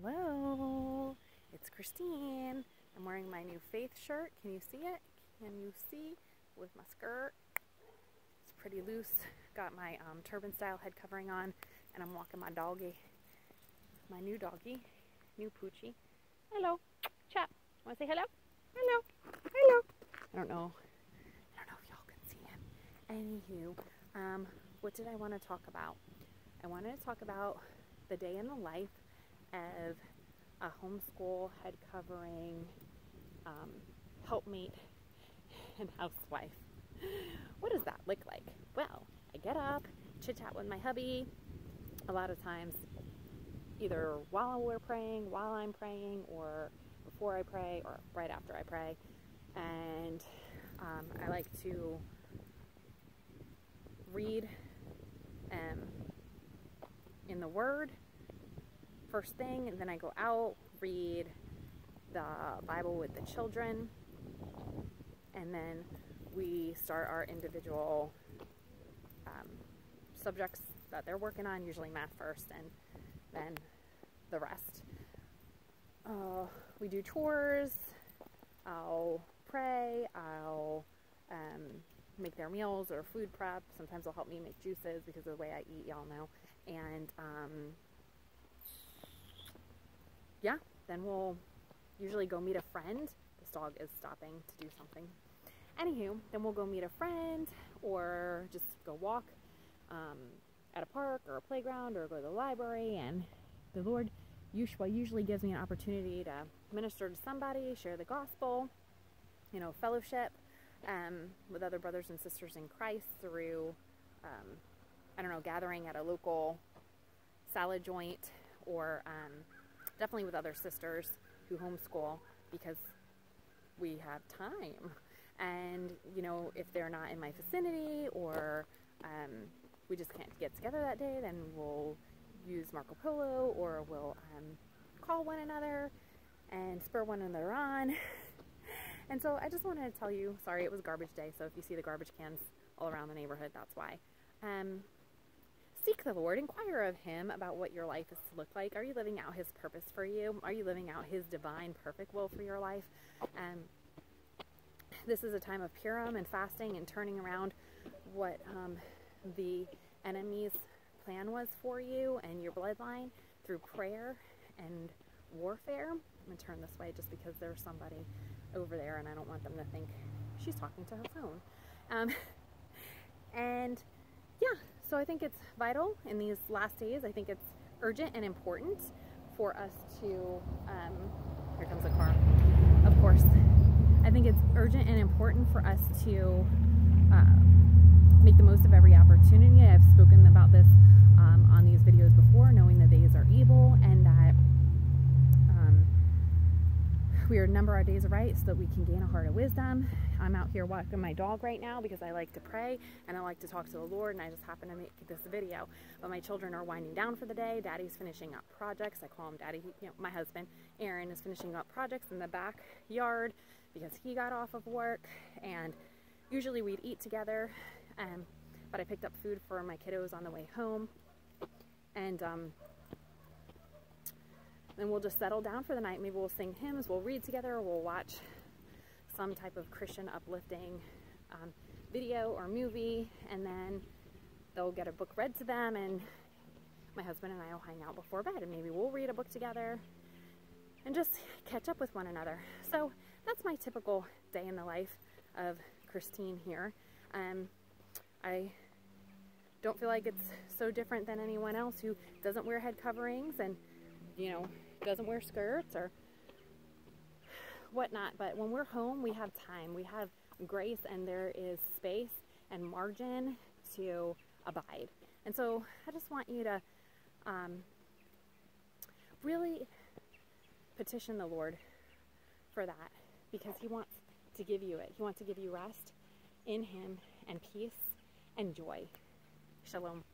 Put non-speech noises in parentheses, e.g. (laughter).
Hello, it's Christine. I'm wearing my new faith shirt. Can you see it? Can you see with my skirt? It's pretty loose. Got my um, turban style head covering on, and I'm walking my doggy, my new doggy, new Poochie. Hello, chap. Want to say hello? Hello, hello. I don't know. I don't know if y'all can see him. Anywho, um, what did I want to talk about? I wanted to talk about the day in the life of a homeschool head covering um, helpmate (laughs) and housewife. What does that look like? Well, I get up, chit chat with my hubby. A lot of times, either while we're praying, while I'm praying, or before I pray, or right after I pray. And um, I like to read um, in the Word first thing, and then I go out, read the Bible with the children, and then we start our individual um, subjects that they're working on, usually math first, and then the rest. Uh, we do chores, I'll pray, I'll um, make their meals or food prep. Sometimes they'll help me make juices because of the way I eat, y'all know. And um, yeah, then we'll usually go meet a friend. This dog is stopping to do something. Anywho, then we'll go meet a friend or just go walk um, at a park or a playground or go to the library. And the Lord usually, usually gives me an opportunity to minister to somebody, share the gospel, you know, fellowship um, with other brothers and sisters in Christ through, um, I don't know, gathering at a local salad joint or um, definitely with other sisters who homeschool because we have time. And, you know, if they're not in my vicinity or um, we just can't get together that day, then we'll use Marco Polo or we'll um, call one another and spur one another on. (laughs) and so I just wanted to tell you, sorry, it was garbage day, so if you see the garbage cans all around the neighborhood, that's why. Um, Seek the Lord, inquire of Him about what your life is to look like. Are you living out His purpose for you? Are you living out His divine, perfect will for your life? Um, this is a time of Purim and fasting and turning around what um, the enemy's plan was for you and your bloodline through prayer and warfare. I'm going to turn this way just because there's somebody over there and I don't want them to think she's talking to her phone. Um, (laughs) and yeah, so I think it's vital in these last days. I think it's urgent and important for us to, um, here comes a car, of course. I think it's urgent and important for us to uh, make the most of every opportunity. I've spoken about this um, on these videos before, knowing the days are evil and that we are number our days right so that we can gain a heart of wisdom. I'm out here walking my dog right now because I like to pray and I like to talk to the Lord and I just happen to make this video. But my children are winding down for the day. Daddy's finishing up projects. I call him Daddy. You know, my husband, Aaron, is finishing up projects in the backyard because he got off of work and usually we'd eat together. Um, but I picked up food for my kiddos on the way home. And um, then we'll just settle down for the night. Maybe we'll sing hymns, we'll read together, we'll watch some type of Christian uplifting um, video or movie, and then they'll get a book read to them, and my husband and I will hang out before bed, and maybe we'll read a book together and just catch up with one another. So that's my typical day in the life of Christine here. Um, I don't feel like it's so different than anyone else who doesn't wear head coverings and, you know, doesn't wear skirts or whatnot. But when we're home, we have time, we have grace, and there is space and margin to abide. And so I just want you to um, really petition the Lord for that because He wants to give you it. He wants to give you rest in Him and peace and joy. Shalom.